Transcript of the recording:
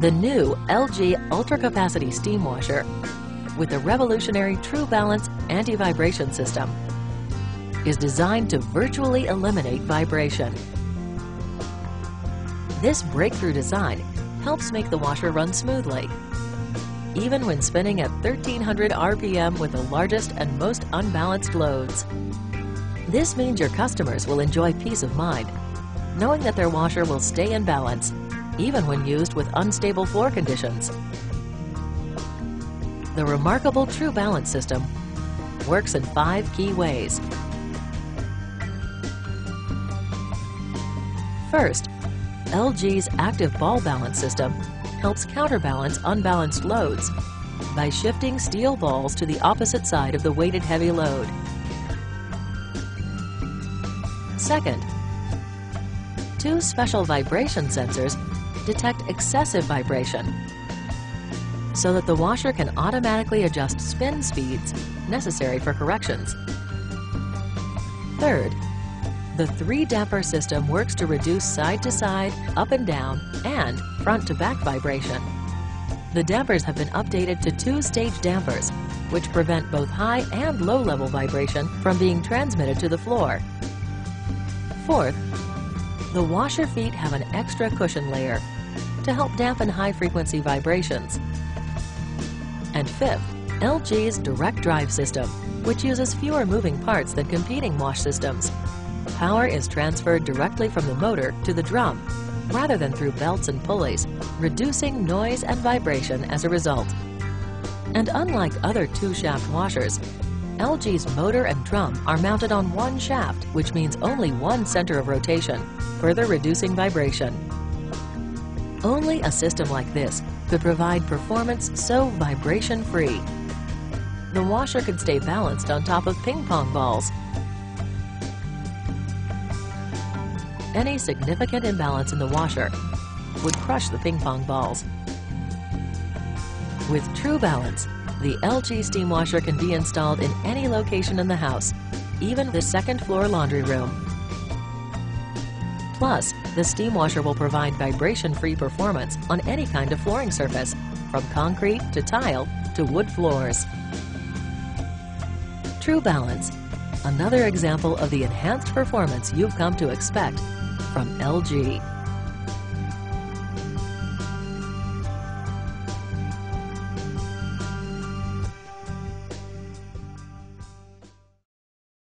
The new LG Ultra Capacity Steam Washer with the revolutionary True Balance anti-vibration system is designed to virtually eliminate vibration. This breakthrough design helps make the washer run smoothly, even when spinning at 1300 RPM with the largest and most unbalanced loads. This means your customers will enjoy peace of mind, knowing that their washer will stay in balance, even when used with unstable floor conditions. The remarkable True Balance system works in five key ways. First, LG's active ball balance system helps counterbalance unbalanced loads by shifting steel balls to the opposite side of the weighted heavy load. Second, two special vibration sensors detect excessive vibration so that the washer can automatically adjust spin speeds necessary for corrections. Third, the three damper system works to reduce side to side, up and down, and front to back vibration. The dampers have been updated to two-stage dampers, which prevent both high and low level vibration from being transmitted to the floor. Fourth, the washer feet have an extra cushion layer to help dampen high frequency vibrations. And fifth, LG's direct drive system, which uses fewer moving parts than competing wash systems power is transferred directly from the motor to the drum, rather than through belts and pulleys, reducing noise and vibration as a result. And unlike other two-shaft washers, LG's motor and drum are mounted on one shaft, which means only one center of rotation, further reducing vibration. Only a system like this could provide performance so vibration-free. The washer could stay balanced on top of ping pong balls any significant imbalance in the washer would crush the ping pong balls. With True Balance, the LG steam washer can be installed in any location in the house, even the second floor laundry room. Plus, the steam washer will provide vibration-free performance on any kind of flooring surface, from concrete to tile to wood floors. True Balance, another example of the enhanced performance you've come to expect from LG.